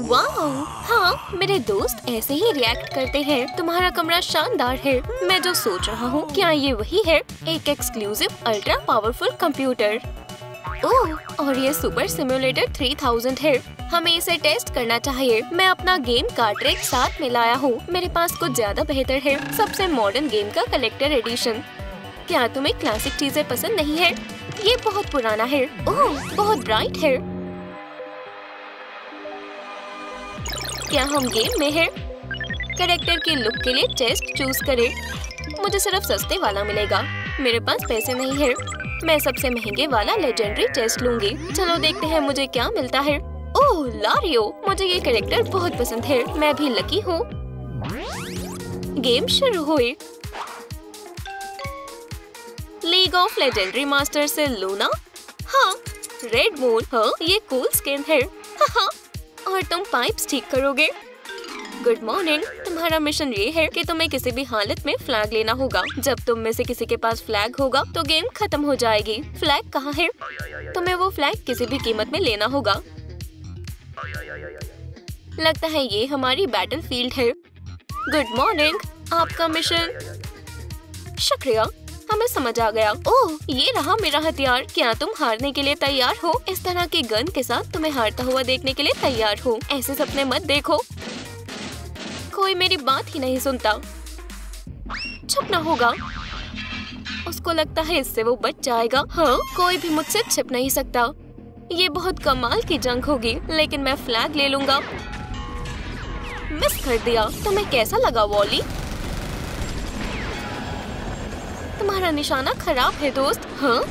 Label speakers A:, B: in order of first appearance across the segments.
A: वाह हाँ मेरे दोस्त ऐसे ही रिएक्ट करते हैं। तुम्हारा कमरा शानदार है। मैं जो सोच रहा हूँ, क्या ये वही है? एक exclusive ultra powerful computer oh, और ये सुपर सिम्युलेटर 3000 है। हमें इसे टेस्ट करना चाहिए। मैं अपना गेम कार्ट्रिज साथ में लाया हूँ। मेरे पास कुछ ज़्यादा बेहतर है। सबसे मॉडर्न गेम का कलेक्टर एडिशन क्या तुम्हें क्लासिक चीज़ें पसंद नहीं है? ये बहुत पुराना है। ओह, बहुत ब्राइट है। क्या हम गेम में हैं? करेक्टर के लुक के लिए चेस्ट चूज़ करें। मुझे सिर्फ़ सस्ते वाला मिलेगा। मेरे पास पैसे नहीं है। मैं सबसे महँगे वाला लेजेंडरी चेस्ट लूँगी। चलो देखते हैं मुझे क्या मिलता है। ओह लारियो मुझे ये करेक्टर बहुत पसंद है। मैं भी लकी हूँ। गेम शुरू हुई। लीग ऑफ़ लेजेंडरी मास्टर से लूना? हाँ रेड मून हाँ ये कूल स्किन है हाँ। और तुम पाइप्स ठीक करोगे। गुड मॉर्निंग तुम्हारा मिशन ये है कि तुम्हें किसी भी हालत में फ्लैग लेना होगा। जब तुम में से किसी के पास फ्लैग होगा तो गेम खत्म हो जाएगी। फ्लैग कहाँ है? तुम्हें वो फ्लैग किसी भी कीमत में लेना होगा। लगता है ये हमारी बैटल फ़ील्ड है। गुड मॉर्निंग आपका मिशन शुक्रिया। हमें समझ आ गया। ओह, ये रहा मेरा हथियार। क्या तुम हारने के लिए तैयार हो? इस तरह के गन के साथ तुम्हें हारता हुआ देखने के लिए तैयार हो। ऐसे सपने मत देखो। कोई मेरी बात ही नहीं सुनता। छुपना होगा। उसको लगता है इससे वो बच जाएगा। हाँ कोई भी मुझसे छिप नहीं सकता। ये बहुत कमाल की जंग होगी, लेकिन मैं फ्लैग ले लूँगा। मिस कर दिया। तुम्हें कैसा लगा, वॉली? तुम्हारा निशाना खराब है, दोस्त हाँ?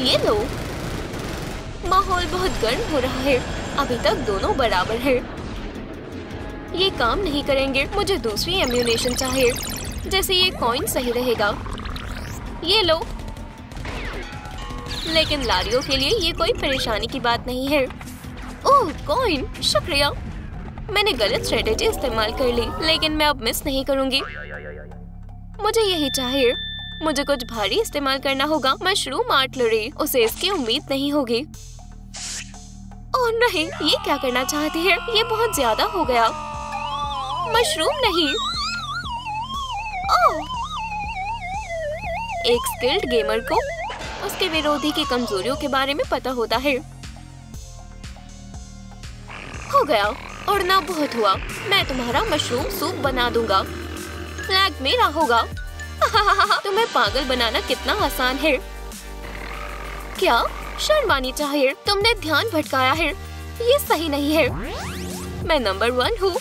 A: ये लो। माहौल बहुत गर्म हो रहा है। अभी तक दोनों बराबर है। ये काम नहीं करेंगे। मुझे दूसरी एम्यूनेशन चाहिए। जैसे ये कॉइन सही रहेगा। ये लो। लेकिन लारियो के लिए ये कोई परेशानी की बात नहीं है। ओह कॉइन शुक्रिया। मैंने गलत स्ट्रेटेजी इस्तेमाल कर ली, लेकिन मैं अब मिस नहीं करूँगी। मुझे यही चाहिए। मुझे कुछ भारी इस्तेमाल करना होगा। मशरूम आर्टलरी उसे इसकी उम्मीद नहीं होगी। ओह, नहीं। ये क्या करना चाहती है? ये बहुत ज़्यादा हो गया। मशरूम नहीं। ओह! एक स्किल्ड गेमर को उसके विरोधी की कमजोरियों के बारे में पता होता है। हो गया। और उड़ना बहुत हुआ। मैं तुम्हारा मशरूम सूप बना दूँगा। फ्लैग मेरा होगा। तुम्हें पागल बनाना कितना आसान है। क्या? शर्मानी चाहिए। तुमने ध्यान भटकाया है। ये सही नहीं है। मैं नंबर वन हूँ।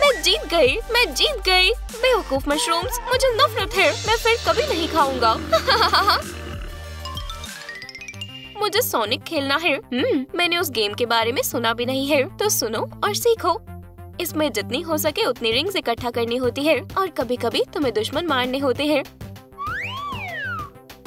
A: मैं जीत गई। मैं जीत गई। बेवकूफ़ मशरूम्स। मुझे नफरत है। मैं फिर कभी नहीं खाऊँगा। मुझे सोनिक खेलना है। हम्म मैंने उस गेम के बारे में सुना भी नहीं है। तो सुनो और सीखो। इसमें जितनी हो सके उतनी रिंग्स इकट्ठा करनी होती है और कभी कभी तुम्हें दुश्मन मारने होते हैं।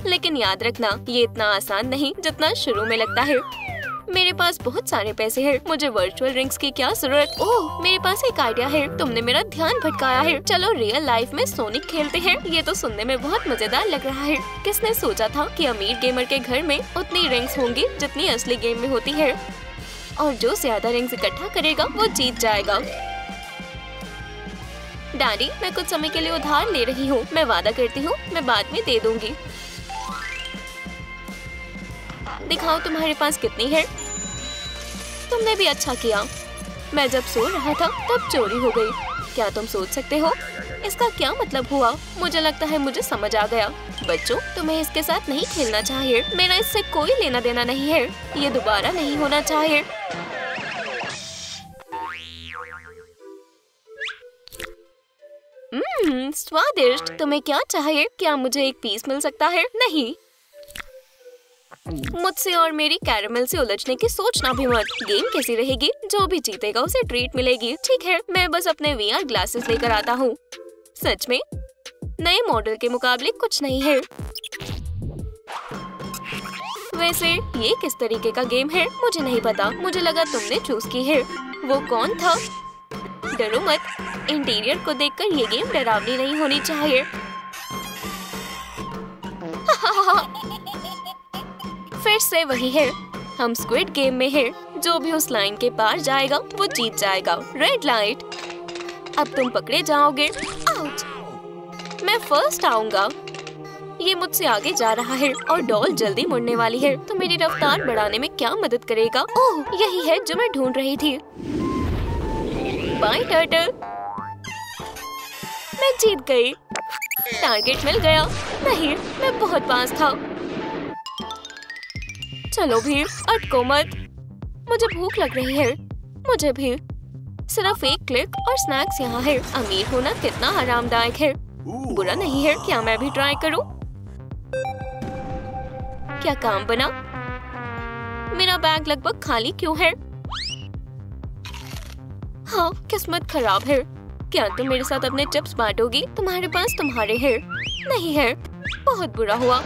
A: लेकिन याद रखना, ये इतना आसान नहीं जितना शुरू में लगता है। मेरे पास बहुत सारे पैसे हैं। मुझे वर्चुअल रिंग्स की क्या ज़रूरत? ओह, मेरे पास एक आइडिया है, तुमने मेरा ध्यान भटकाया है। चलो रियल लाइफ में सोनिक खेलते हैं, ये तो सुनने में बहुत मज़ेदार लग रहा है। किसने सोचा था कि अमीर गेमर के घर में उतनी रिंग्स होंगी जितनी असली गेम में होती है? और जो ज़्यादा रिंग्स इकट्ठा करेगा, वो जीत जाएगा। डैडी, मैं कुछ समय के लिए उधार ले रही हूँ। मैं वादा करती हूँ, मैं बाद में दे दूँगी। दिखाओ तुम्हारे पास कितनी है। तुमने भी अच्छा किया। मैं जब सो रहा था, तब चोरी हो गई। क्या तुम सोच सकते हो? इसका क्या मतलब हुआ? मुझे लगता है मुझे समझ आ गया। बच्चों, तुम्हें इसके साथ नहीं खेलना चाहिए। मेरा इससे कोई लेना देना नहीं है। ये दोबारा नहीं होना चाहिए। हम्म स्वादिष्ट। तुम्हें क्या चाहिए? क्या मुझे एक पीस मिल सकता है? नहीं। मुझसे और मेरी कैरमल से उलझने की सोचना भी मत। गेम कैसी रहेगी? जो भी जीतेगा उसे ट्रीट मिलेगी। ठीक है, मैं बस अपने वीआर ग्लासेस लेकर आता हूँ। सच में? नए मॉडल के मुकाबले कुछ नहीं है। वैसे, ये किस तरीके का गेम है, मुझे नहीं पता। मुझे लगा तुमने चूज़ की है। वो कौन था? डरो मत। इंटीरियर को देखकर ये गेम डरावनी नहीं होनी चाहिए। फिर से वही है। हम स्क्विड गेम में हैं। जो भी उस लाइन के पार जाएगा, वो जीत जाएगा। रेड लाइट अब तुम पकड़े जाओगे। मैं फ़र्स्ट आऊँगा। ये मुझसे आगे जा रहा है और डॉल जल्दी मुड़ने वाली है। तो मेरी रफ्तार बढ़ाने में क्या मदद करेगा? ओह, यही है जो मैं ढूंढ रही थी। बाय टर्टल मैं जीत गई। टारगेट मिल गया। नहीं, मैं बहुत पास था। चलो भी, अटको मत। मुझे भूख लग रही है। मुझे भी। सिर्फ़ एक क्लिक और स्नैक्स यहाँ है। अमीर होना कितना आरामदायक है। बुरा नहीं है, क्या मैं भी ट्राई करूँ? क्या काम बना? मेरा बैग लगभग खाली क्यों है? हाँ किस्मत खराब है। क्या तुम मेरे साथ अपने चिप्स बांटोगी? तुम्हारे पास तुम्हारे हैं। नहीं है। बहुत बुरा हुआ।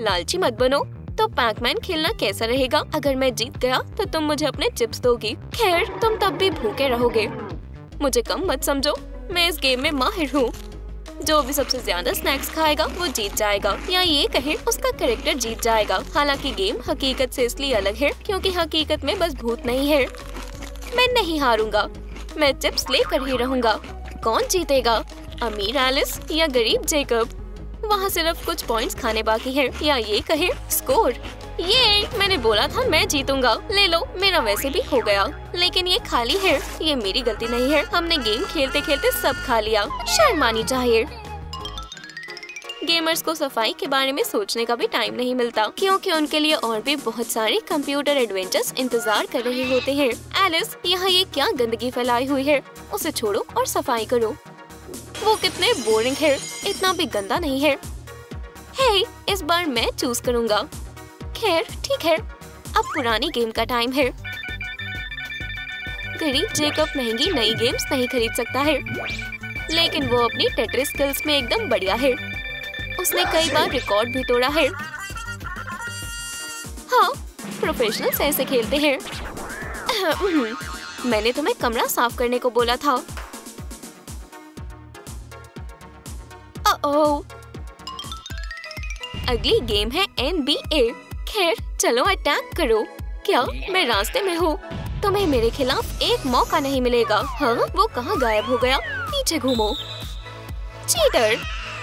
A: लालची मत बनो। तो पैकमैन खेलना कैसा रहेगा? अगर मैं जीत गया तो तुम मुझे अपने चिप्स दोगी। खैर, तुम तब भी भूखे रहोगे। मुझे कम मत समझो। मैं इस गेम में माहिर हूँ। जो भी सबसे ज़्यादा स्नैक्स खाएगा, वो जीत जाएगा। या ये कहे, उसका करेक्टर जीत जाएगा। हालाँकि गेम हकीकत से इसलिए अलग है, क्योंकि हकीकत में बस भूत नहीं है। मैं नहीं हारूँगा। मैं चिप्स लेकर ही रहूँगा। कौन जीतेगा? अमीर एलिस या गरीब जेकब वहाँ सिर्फ़ कुछ पॉइंट्स खाने बाकी हैं। या ये कहे स्कोर ये मैंने बोला था मैं जीतूँगा। ले लो मेरा वैसे भी हो गया। लेकिन ये खाली है ये मेरी गलती नहीं है। हमने गेम खेलते खेलते सब खा लिया। शर्मानी चाहिए। गेमर्स को सफ़ाई के बारे में सोचने का भी टाइम नहीं मिलता क्योंकि उनके लिए और भी बहुत सारे कंप्यूटर एडवेंचर्स इंतज़ार कर रहे होते हैं। एलिस यहाँ ये क्या गंदगी फैलाई हुई है? उसे छोड़ो और सफ़ाई करो। वो कितने बोरिंग है इतना भी गंदा नहीं है। हे, इस बार मैं चूज़ करूँगा। खैर ठीक है। अब पुरानी गेम का टाइम है। गरीब जेकब महँगी नई गेम्स नहीं खरीद सकता है। लेकिन वो अपनी टेट्रिस स्किल्स में एकदम बढ़िया है। उसने कई बार रिकॉर्ड भी तोड़ा है। हाँ प्रोफेशनल्स ऐसे खेलते हैं। मैंने तुम्हें कमरा साफ़ करने को बोला था। अगली गेम है एन बी ए खैर चलो अटैक करो। क्या? मैं रास्ते में हूँ तुम्हें मेरे खिलाफ एक मौका नहीं मिलेगा। हाँ? वो कहाँ गायब हो गया? पीछे घूमो। चीटर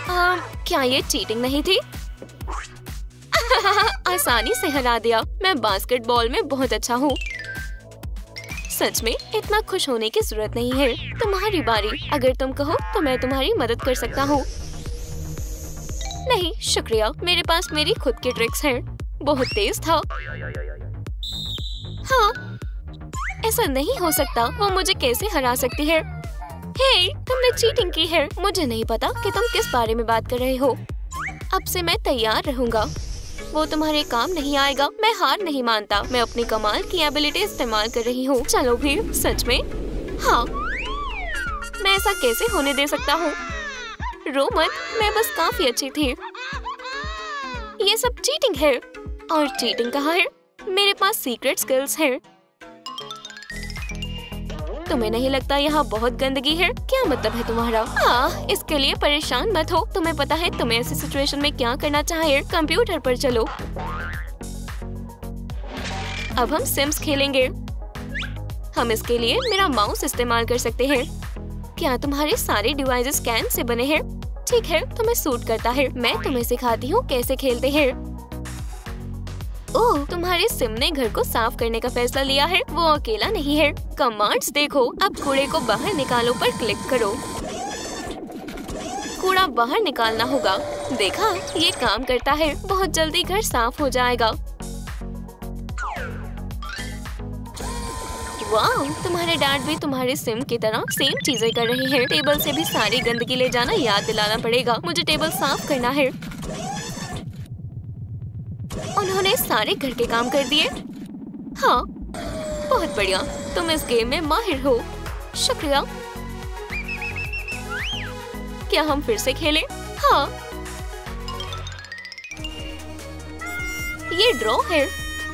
A: आ, क्या ये चीटिंग नहीं थी? आसानी से हरा दिया। मैं बास्केटबॉल में बहुत अच्छा हूँ। सच में इतना खुश होने की ज़रूरत नहीं है। तुम्हारी बारी। अगर तुम कहो तो मैं तुम्हारी मदद कर सकता हूँ। नहीं शुक्रिया। मेरे पास मेरी खुद की ट्रिक्स हैं। बहुत तेज था। हाँ ऐसा नहीं हो सकता। वो मुझे कैसे हरा सकती है? हे, तुमने चीटिंग की है। मुझे नहीं पता कि तुम किस बारे में बात कर रहे हो। अब से मैं तैयार रहूँगा। वो तुम्हारे काम नहीं आएगा। मैं हार नहीं मानता। मैं अपनी कमाल की एबिलिटी इस्तेमाल कर रही हूँ। चलो भी सच में। हाँ मैं ऐसा कैसे होने दे सकता हूँ? रो मत। मैं बस काफ़ी अच्छी थी। ये सब चीटिंग है। और चीटिंग कहाँ है मेरे पास सीक्रेट स्किल्स हैं। तुम्हें नहीं लगता यहाँ बहुत गंदगी है? क्या मतलब है तुम्हारा? हाँ इसके लिए परेशान मत हो। तुम्हें पता है, तुम्हें ऐसी सिचुएशन में क्या करना चाहिए? कंप्यूटर पर चलो। अब हम सिम्स खेलेंगे। हम इसके लिए मेरा माउस इस्तेमाल कर सकते हैं। क्या तुम्हारे सारे डिवाइसेस कैन से बने हैं? ठीक है, तुम्हें सूट करता है। मैं तुम्हें सिखाती हूँ कैसे खेलते हैं। ओह, तुम्हारे सिम ने घर को साफ़ करने का फैसला लिया है। वो अकेला नहीं है। कमांड्स देखो। अब कूड़े को बाहर निकालो पर क्लिक करो। कूड़ा बाहर निकालना होगा। देखा, ये काम करता है। बहुत जल्दी घर साफ़ हो जाएगा। वाह, तुम्हारे डैड भी तुम्हारे सिम की तरह सेम चीज़ें कर रहे हैं। टेबल से भी सारी गंदगी ले जाना याद दिलाना पड़ेगा। मुझे टेबल साफ़ करना है। उन्होंने सारे घर के काम कर दिए। हाँ बहुत बढ़िया। तुम इस गेम में माहिर हो। शुक्रिया। क्या हम फिर से खेलें? हाँ। ये ड्रॉ है।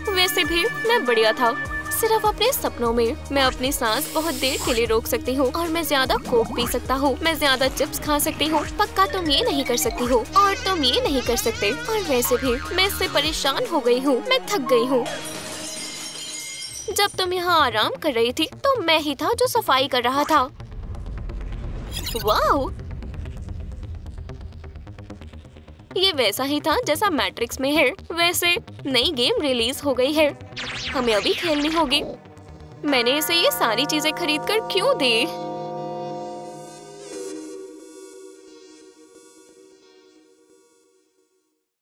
A: वैसे भी मैं बढ़िया था। सिर्फ़ अपने सपनों में। मैं अपनी सांस बहुत देर के लिए रोक सकती हूँ और मैं ज़्यादा कोक पी सकता हूँ। मैं ज़्यादा चिप्स खा सकती हूँ। पक्का तुम ये नहीं कर सकती हो। और तुम ये नहीं कर सकते। और वैसे भी मैं इससे परेशान हो गई हूँ। मैं थक गई हूँ। जब तुम यहाँ आराम कर रही थी तो मैं ही था जो सफ़ाई कर रहा था। वाह ये वैसा ही था जैसा मैट्रिक्स में है, वैसे नई गेम रिलीज़ हो गई है। हमें अभी खेलनी होगी। मैंने इसे ये सारी चीज़ें खरीद कर क्यों दी?